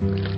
嗯。